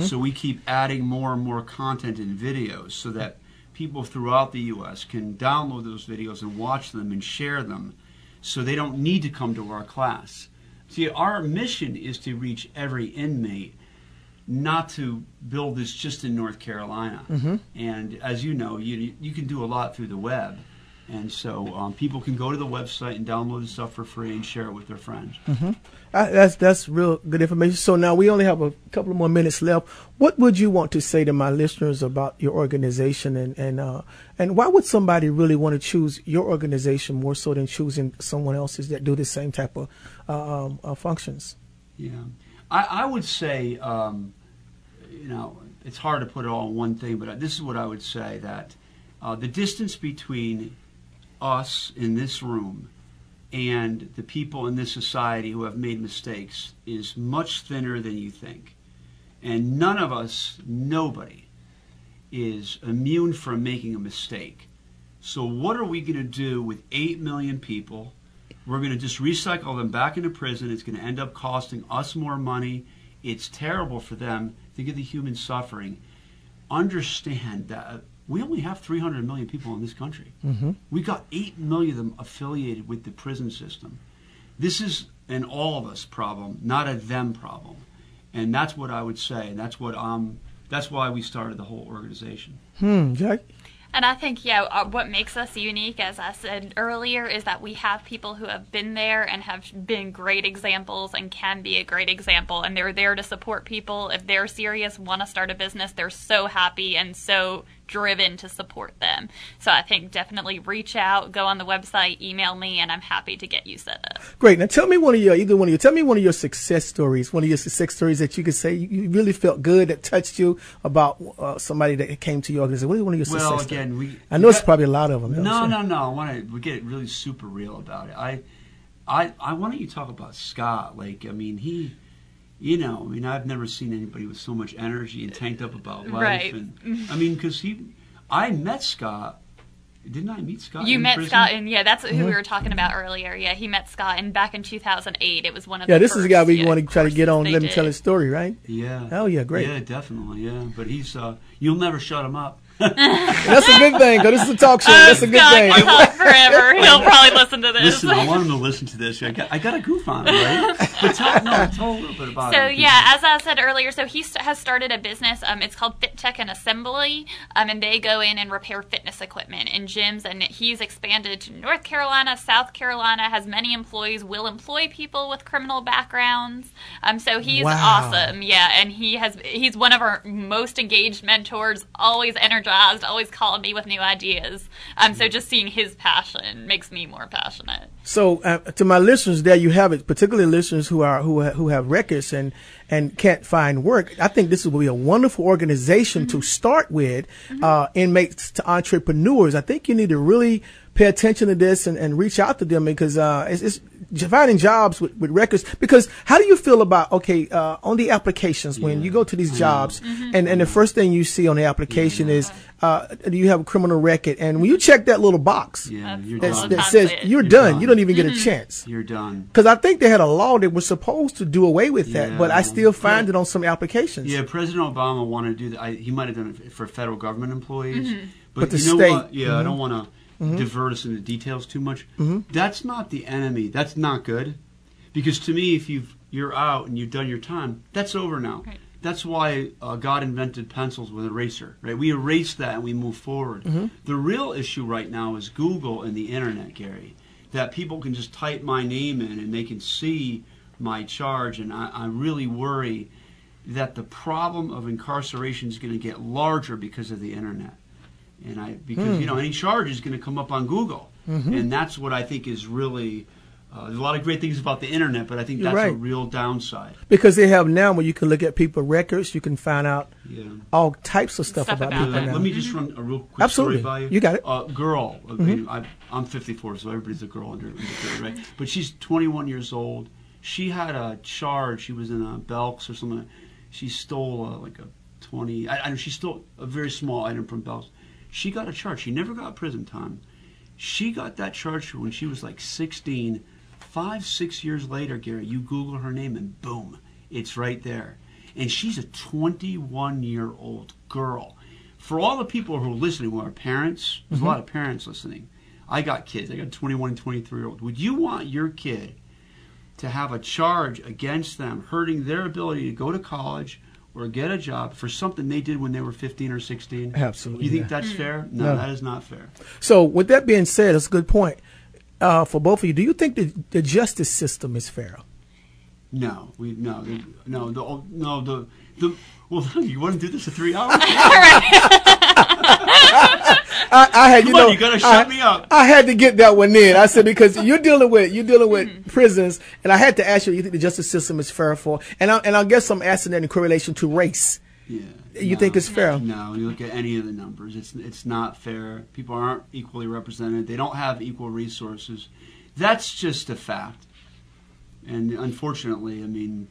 So we keep adding more and more content and videos so that people throughout the U.S. can download those videos and watch them and share them, so they don't need to come to our class. See, our mission is to reach every inmate not to build this just in North Carolina. And as you know, you you can do a lot through the web, and so um, people can go to the website and download the stuff for free and share it with their friends. Uh, that's that's real good information. So now we only have a couple of more minutes left. What would you want to say to my listeners about your organization and and uh, and why would somebody really want to choose your organization more so than choosing someone else's that do the same type of uh, um, uh, functions? Yeah, I, I would say, um, you know, it's hard to put it all in one thing, but this is what I would say that uh, the distance between us in this room and the people in this society who have made mistakes is much thinner than you think. And none of us, nobody, is immune from making a mistake. So, what are we going to do with 8 million people? We're going to just recycle them back into prison. It's going to end up costing us more money. It's terrible for them. Think of the human suffering. Understand that we only have 300 million people in this country. Mm-hmm. We got 8 million of them affiliated with the prison system. This is an all of us problem, not a them problem. And that's what I would say. And that's what um that's why we started the whole organization. Hmm, Jack. And I think, yeah, uh, what makes us unique, as I said earlier, is that we have people who have been there and have been great examples and can be a great example. And they're there to support people. If they're serious, want to start a business, they're so happy and so driven to support them. So I think definitely reach out, go on the website, email me, and I'm happy to get you set up. Great. Now tell me one of your either one of you. Tell me one of your success stories. One of your success stories that you could say you, you really felt good that touched you about uh, somebody that came to your organization. What is one of your success Well, stories? again, we I know we it's probably a lot of them. you No, no, no. I want to we get really super real about it. I, I, I why don't you talk about Scott? Like, I mean, he, you know, I mean, I've never seen anybody with so much energy and tanked up about life. Right. And I mean, because he, I met Scott. Didn't I meet Scott? You in met prison? Scott, and yeah, that's who we were talking about earlier. Yeah, he met Scott, and back in 2008, it was one of Yeah, the this is the guy we yeah, want to try to get on. they Let him tell his story, right? Yeah. Oh, yeah, great. Yeah, definitely. Yeah, but he's uh, you'll never shut him up. That's a good thing. Cause this is a talk show. That's a good Scott thing. can talk forever. He'll probably listen to this. Listen, I want him to listen to this. I got, I got a goof on him, right? But tell, no, tell a little bit about So him. 'cause yeah, as I said earlier, so he st- has started a business. Um, it's called Fit Tech and Assembly, um, and they go in and repair fitness equipment in gyms. And he's expanded to North Carolina, South Carolina. Has many employees. Will employ people with criminal backgrounds. Um, so he's Wow. awesome. Yeah, and he has he's one of our most engaged mentors. Always energized. Always calling me with new ideas. Um, so just seeing his passion makes me more passionate. So, uh, to my listeners, there you have it. Particularly listeners who are who ha- who have records and and can't find work. I think this will be a wonderful organization to start with. Uh, inmates to entrepreneurs. I think you need to really pay attention to this and, and reach out to them because uh, it's, it's finding jobs with, with records. Because how do you feel about okay uh, on the applications when you go to these I know. jobs mm-hmm. and, and the first thing you see on the application is uh, do you have a criminal record? And when you check that little box Yeah, That's you're that, All done. the that time says you're You're done, done. you don't even get a mm-hmm. chance. You're done. Because I think they had a law that was supposed to do away with that, Yeah. but I still find it on some applications. Yeah, President Obama wanted to do that. I, he might have done it for federal government employees, but, But the you know state- what? Yeah, I don't want to Mm-hmm. divert us into details too much. Mm-hmm. That's not the enemy. That's not good, because to me, if you've you're out and you've done your time, that's over now. Right. That's why uh, God invented pencils with eraser, right? We erase that and we move forward. Mm-hmm. The real issue right now is Google and the internet, Gary. That people can just type my name in and they can see my charge, and I, I really worry that the problem of incarceration is going to get larger because of the internet. And I because you know any charge is going to come up on Google, and that's what I think is really. Uh, there's a lot of great things about the internet, but I think You're that's a real downside. Because they have now where you can look at people records, you can find out Yeah. all types of stuff, Stuff about, about people now. Let me just run a real quick Absolutely. story by you. You got it. Mm-hmm. Uh, girl, I mean, I, I'm 54, so everybody's a girl under, under 30, right? But she's 21 years old. She had a charge. She was in a Belks or something. She stole uh, like a 20. I, I know she stole a very small item from Belks. She got a charge. She never got prison time. She got that charge when she was like 16. Five, six years later, Gary, you Google her name and boom, it's right there. And she's a 21 year old girl. For all the people who are listening who are parents, there's a lot of mm-hmm. parents listening. I got kids. I got 21 and 23 year old. Would you want your kid to have a charge against them, hurting their ability to go to college or get a job for something they did when they were 15 or 16? Absolutely, You think yeah. that's fair? No, No. that is not fair. So, with that being said, it's a good point uh, for both of you. Do you think the, the justice system is fair? No, we no the, no the oh, no the the well you want to do this for three hours? I, I had you Come on, know you gotta I, me up. I had to get that one in. I said because you're dealing with you're dealing with Mm-hmm. prisons, and I had to ask you. You think the justice system is fair for? And I, and I guess I'm asking that in correlation to race. Yeah. You think it's fair? No, you look at any of the numbers. It's it's not fair. People aren't equally represented. They don't have equal resources. That's just a fact. And unfortunately, I mean,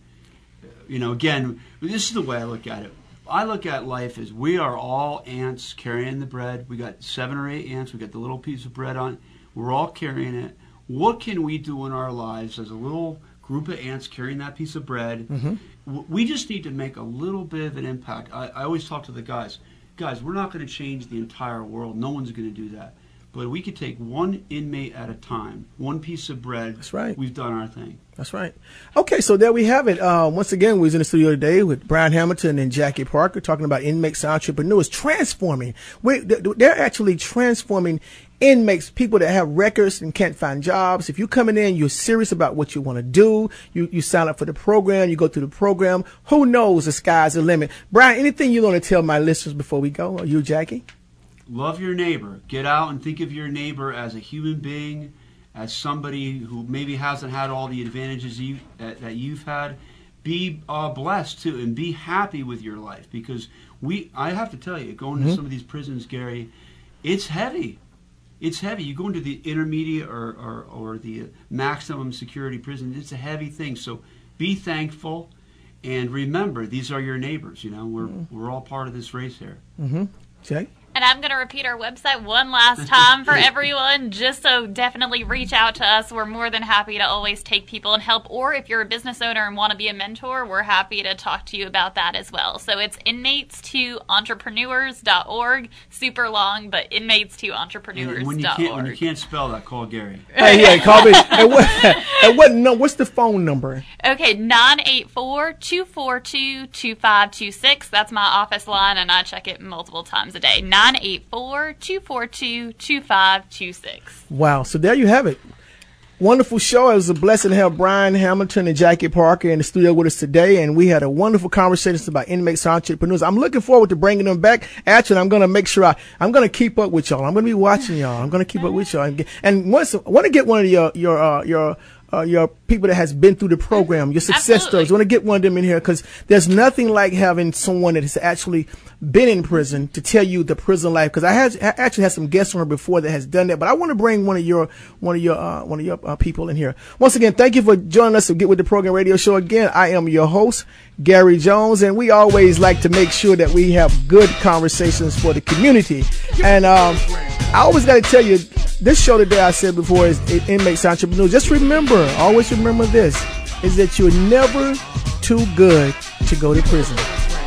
you know, again, this is the way I look at it. I look at life as we are all ants carrying the bread. We got seven or eight ants. We got the little piece of bread on. We're all carrying it. What can we do in our lives as a little group of ants carrying that piece of bread? Mm-hmm. W- We just need to make a little bit of an impact. I, I always talk to the guys. Guys, we're not going to change the entire world. No one's going to do that. But we could take one inmate at a time, one piece of bread. That's right. We've done our thing. That's right. Okay, so there we have it. Uh, once again, we was in the studio today with Brian Hamilton and Jackie Parker talking about inmates and entrepreneurs transforming. We, they're actually transforming inmates, people that have records and can't find jobs. If you're coming in, you're serious about what you want to do. You you sign up for the program. You go through the program. Who knows? The sky's the limit. Brian, anything you want to tell my listeners before we go? Or you, Jackie? Love your neighbor. Get out and think of your neighbor as a human being, as somebody who maybe hasn't had all the advantages you, that, that you've had. Be uh, blessed too, and be happy with your life because we. I have to tell you, going to mm-hmm. some of these prisons, Gary, it's heavy. It's heavy. You go into the intermediate or, or, or the maximum security prison. It's a heavy thing. So be thankful, and remember these are your neighbors. You know we're mm-hmm. we're all part of this race here. Mm-hmm. Jay? And I'm going to repeat our website one last time for everyone, just so definitely reach out to us. We're more than happy to always take people and help. Or if you're a business owner and want to be a mentor, we're happy to talk to you about that as well. So it's inmates2entrepreneurs.org. Super long, but And when you can't when you can't spell that, call Gary. Hey, yeah, call me. and what, and what, no, what's the phone number? Okay, 984-242-2526. That's my office line, and I check it multiple times a day. 984-242-2526. Wow. So there you have it. Wonderful show. It was a blessing to have Brian Hamilton and Jackie Parker in the studio with us today. And we had a wonderful conversation about inmates and entrepreneurs. I'm looking forward to bringing them back. Actually, I'm going to make sure I, I'm going to keep up with y'all. I'm going to be watching y'all. I'm going to keep up with y'all. And, and once, I want to get one of your, your, uh, your, uh, your people that has been through the program, your success Absolutely. stories. We want to get one of them in here because there's nothing like having someone that has actually been in prison to tell you the prison life. Because I had I actually had some guests on before that has done that, but I want to bring one of your one of your uh, one of your uh, people in here. Once again, thank you for joining us to Get with the Program Radio Show. Again, I am your host Gary Jones, and we always like to make sure that we have good conversations for the community. And um, I always got to tell you, this show today I said before is inmates entrepreneur. Just remember, always remember this: is that you're never too good to go to prison.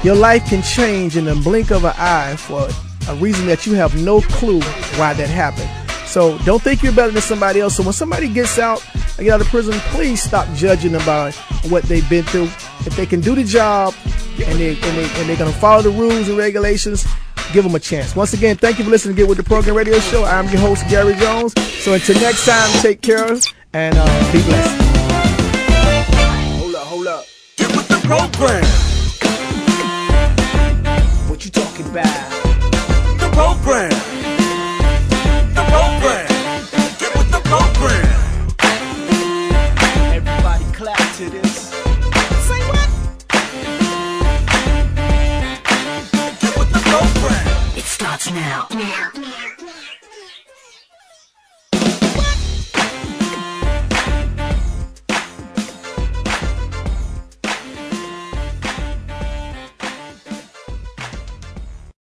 Your life can change in the blink of an eye for a reason that you have no clue why that happened. So don't think you're better than somebody else. So when somebody gets out, and get out of prison, please stop judging about what they've been through. If they can do the job and they and they and they're gonna follow the rules and regulations, give them a chance. Once again, thank you for listening to Get with the Program Radio Show. I'm your host Gary Jones. So until next time, take care and uh, be blessed. Hold up, hold up. Get with the program. What you talking about? starts now. now. now.